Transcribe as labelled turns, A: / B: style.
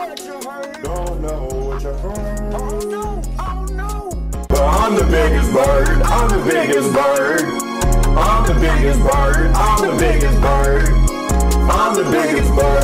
A: Don't know what you
B: But I'm the biggest
A: bird. I'm the biggest bird. I'm the biggest bird. I'm the biggest bird. I'm the biggest bird.